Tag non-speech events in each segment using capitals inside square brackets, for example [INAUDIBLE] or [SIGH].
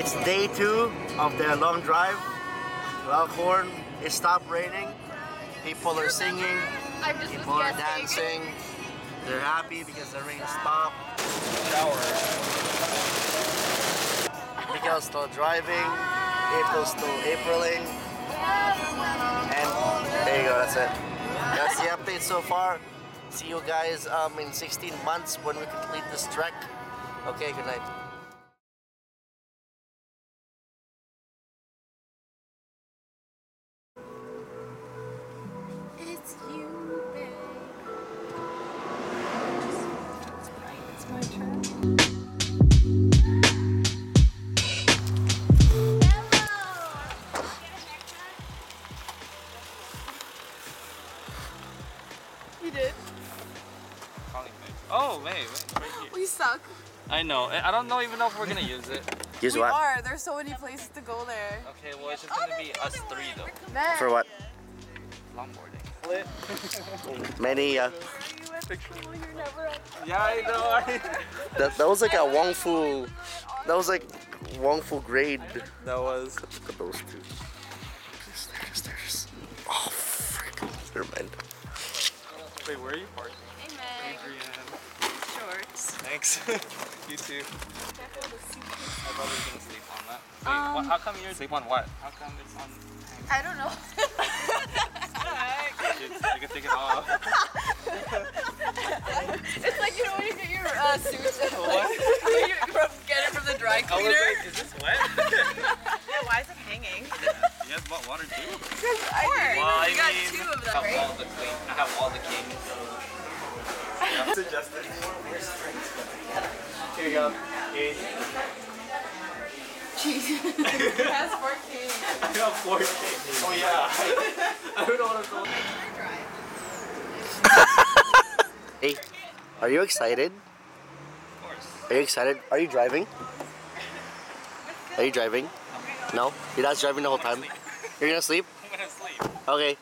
It's day two of their long drive. Elkhorn, it stopped raining. People are singing. People are dancing. They're happy because the rain stopped. Shower. Miguel's still driving. April's still Apriling. And there you go, that's it. That's the update so far. See you guys um, in 16 months when we complete this trek. Okay, good night. I know. I I don't know even know if we're gonna use it. [LAUGHS] Use we what? are. There's so many places to go there. Okay, well it's just gonna be us three though. Man. For what? Longboarding. [LAUGHS] Lit. Many, uh, You went to school, you're never at Yeah, I know. [LAUGHS] that, that was like a Wong Fu, that was like Wong Fu grade. that was. Look at those two. There's, there's, there's. Oh, frick. Never mind. Wait, where are you parking? Hey, Meg. Adrian. Shorts. Thanks. You too. I thought we were gonna sleep on that. Wait, Um, what, how come you're sleep on what? How come it's on? I don't know. You, you can take it off. [LAUGHS] it's like you know when you get your uh, suits and What? like [LAUGHS] you from, get it from the dry I was cleaner. like, is this wet? [LAUGHS] yeah, why is it hanging? you guys bought water too? I didn't Well, I you got mean, two of them, I have right? all the clean. I have all the king. Suggested. Here you go. Jeez. [LAUGHS] Has 14. I got 14. Oh yeah. I don't know what I'm talking [LAUGHS] Hey, are you excited? Of course. Are you excited? Are you driving? Are you driving? No? Your dad's driving the whole time? You're gonna sleep? I'm gonna sleep. Okay.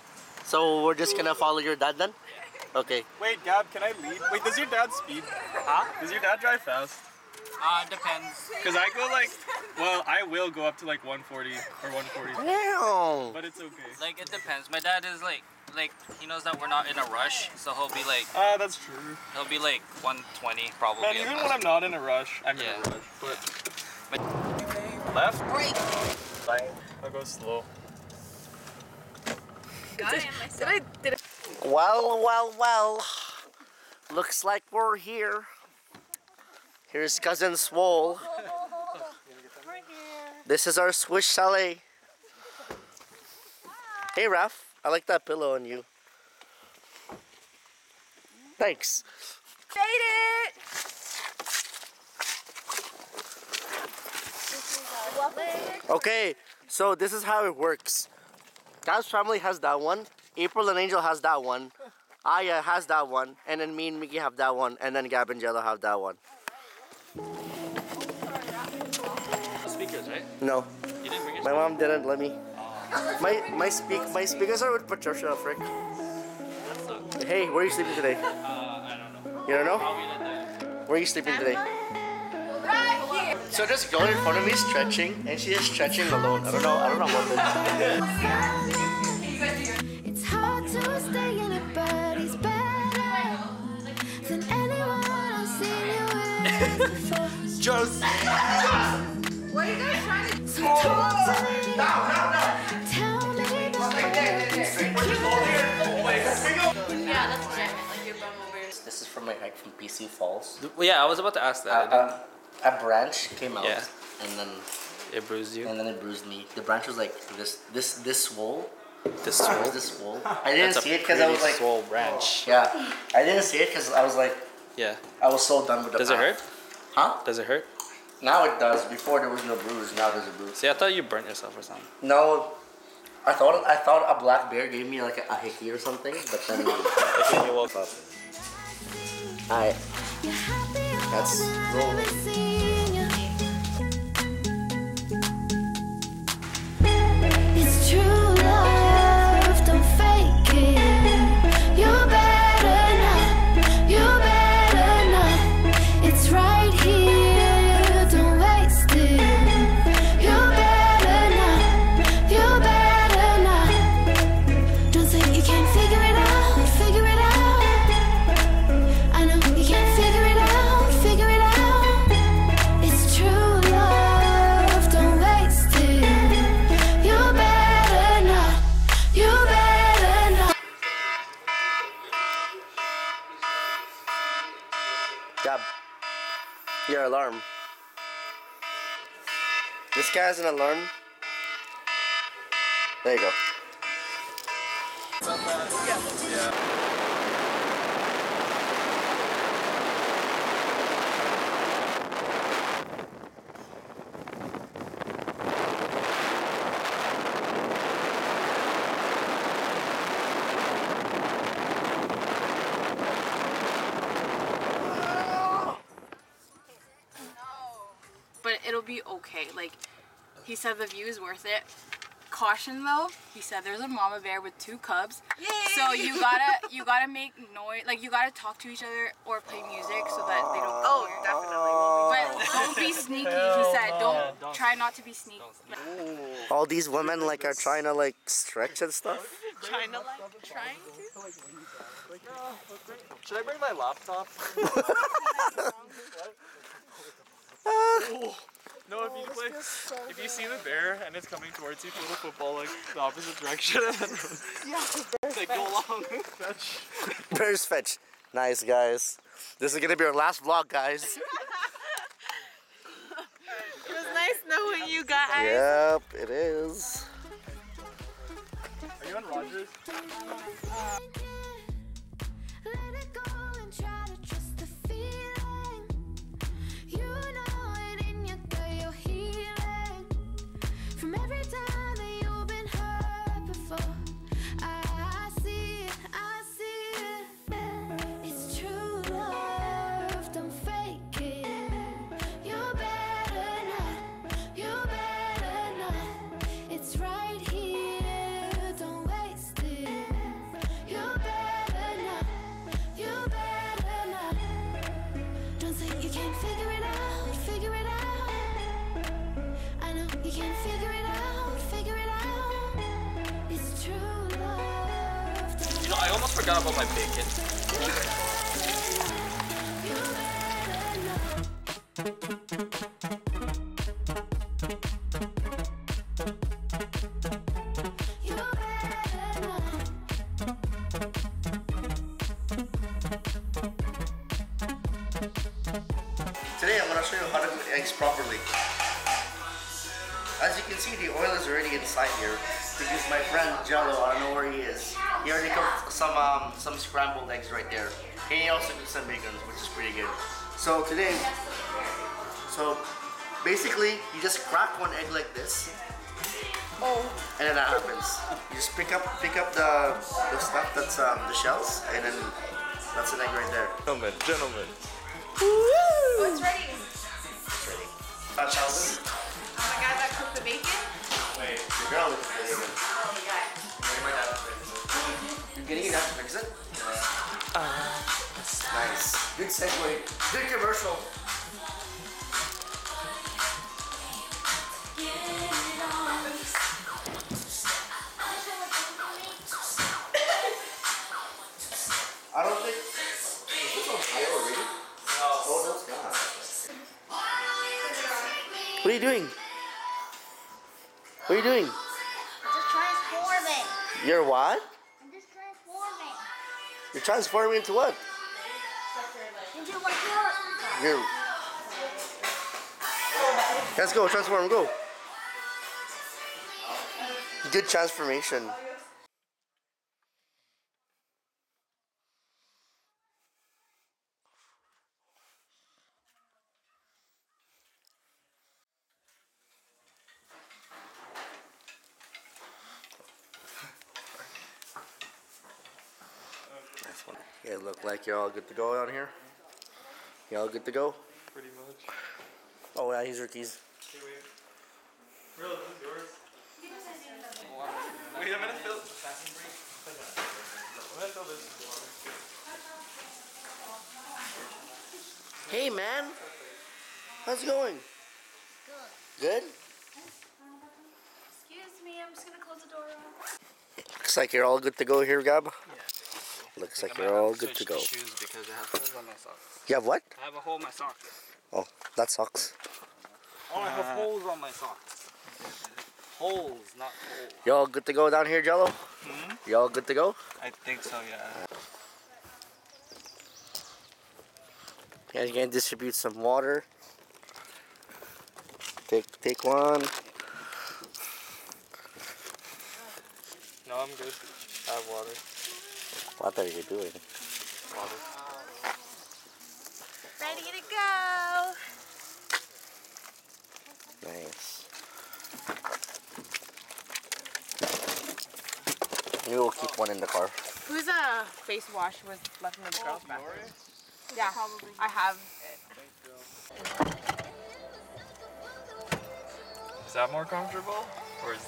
So we're just gonna follow your dad then? Okay. Wait, Gab, can I lead? Wait, does your dad speed? Huh? Does your dad drive fast? Uh, depends. Cause I go like, well, I will go up to like 140 or 140, Damn. but it's okay. Like it depends. My dad is like, like he knows that we're not in a rush, so he'll be like, Ah, that's true. he'll be like 120 probably. Man, even when I'm not in a rush, I'm Yeah. in a rush. But But- left, Break. right. I'll go slow. Got it. Did I? Did I? Well, well, well. Looks like we're here. Here's cousin Swole. This is our Swiss chalet. Hey, Raph. I like that pillow on you. Thanks. Made it. Okay, so this is how it works. Gab's family has that one. April and Angel has that one. Aya has that one. And then me and Mickey have that one. And then Gab and Jello have that one. Speakers, right? No, You didn't bring your my mom didn't let me. My my speak my speakers are with Patricia Frick. Hey, where are you sleeping today? Uh, I don't know. You don't know? Probably in the Where are you sleeping today? Right here. So this girl in front of me is stretching, and she is stretching alone. I don't know. I don't know what this. [LAUGHS] Just. What are you guys trying to So talk to me. Tell me the Yeah, that's jamming. Like your bum over. This is from my hike from PC Falls. Well, yeah, I was about to ask A, that. a, a branch came out, Yeah. and then it bruised you. and then it bruised me. The branch was like this, this, this swole. This It was swole. this swole. I didn't That's see it because I was pretty like, swole branch. yeah, I didn't see it because I was like, Yeah. I was so done with the. Does it hurt? Huh? Does it hurt? Now it does. Before there was no bruise. Now there's a bruise. See, I thought you burnt yourself or something. No, I thought I thought a black bear gave me like a, a hickey or something, but then. [LAUGHS] I think you woke up. Alright, That's rolling. Job. Your alarm. This guy has an alarm. There you go. Yeah. Be okay. Like, he said the view is worth it. Caution though, he said there's a mama bear with two cubs. So you gotta you gotta make noise like you gotta talk to each other or play music so that they don't Oh, definitely. But don't be sneaky, he said. Don't, Don't- try not to be sneaky. All these women like are trying to like stretch and stuff. Trying to like, trying to. Should I bring my laptop? [LAUGHS] [LAUGHS] [LAUGHS] no, if oh, you play, if you see the bear and it's coming towards you, throw the football like the opposite direction [LAUGHS] [LAUGHS] and then like go along. Fetch. [LAUGHS] Bears fetch. Nice guys. This is gonna be our last vlog, guys. It was nice knowing you guys. Yep, it is. Are you on Rogers? Let almost forgot about my bacon. Today I'm gonna show you how to cook eggs properly. As you can see, the oil is already inside here. Because my friend Jello, I don't know where he is. He already cooked some um, some scrambled eggs right there. And he also cooked some bacon, which is pretty good. So today, so basically, you just crack one egg like this. Oh, and then that happens. You just pick up pick up the the stuff that's um, the shells, and then that's an egg right there. Gentlemen, gentlemen. Oh, it's ready. It's ready. That's how good. I'm the guy that cooked the bacon. Wait, Your girl is good. Oh, yeah. You're getting it out to mix it? Nice. Good segue. Good commercial. I don't think. Is on fire already? No. Oh, no, it's not. What are you doing? What are you doing? I'm Just transforming. You're what? You're transforming into what? Into girl. You're. Let's go, transform, go. Good transformation. Nice one. Yeah, look like you're all good to go down here. You all good to go? Pretty much. Oh yeah, here's your keys. Okay, wait. Real, this is yours. Wait, I'm gonna fill. I'm gonna fill this. Hey man, how's it going? Good. Excuse me, I'm just gonna close the door. Looks like you're all good to go here, Gab. Looks like you're all good to go. Shoes because I have holes on my socks. You have what? I have a hole in my sock. Oh, that sucks. Oh, I have holes on my socks. Holes, not holes. You all good to go down here, Jello? Hmm? You all good to go? I think so, yeah. Yeah, again, distribute some water Take take one. No, I'm good. I have water. What are you doing? Water. Ready to go. Nice. You will keep one in the car. Whose uh, face wash was left in the girls' bathroom? Yeah, probably. I have. Is that more comfortable? Or is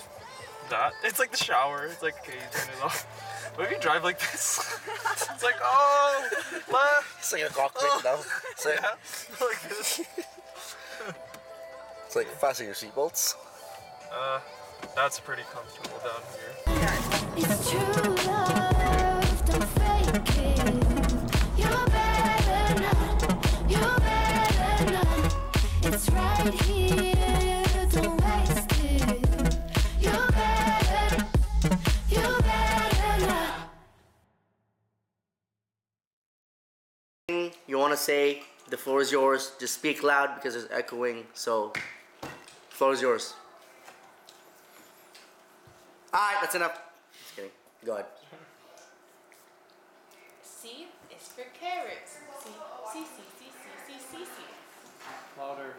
that? It's like the shower. It's like, okay, you turn it off. What if you drive like this? [LAUGHS] it's like, oh, left. It's like a cockpit now. It's like, Yeah, [LAUGHS] like this. it's like fasten your seatbelts. Uh, that's pretty comfortable down here. It's true love, don't fake it. You're better not, you're better not. It's right here, You want to say the floor is yours. Just speak loud because there's echoing. So, floor is yours. All right, that's enough. Just kidding. Go ahead. C is for carrots. C, C, C, C, C, C, C, C. Louder.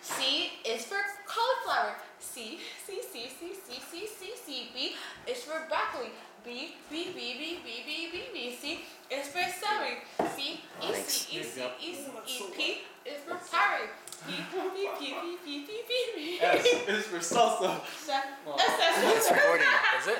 C is for cauliflower. C, C, C, C, C, C, C, C. B is for broccoli. B, B, B, B, B, B, B, B. C is for celery. C, E, C, E, C, E, C, E. P is for parrot. P, P, P, P, P, P, P, P. S is for salsa. S, S, S, It's recording. Is it?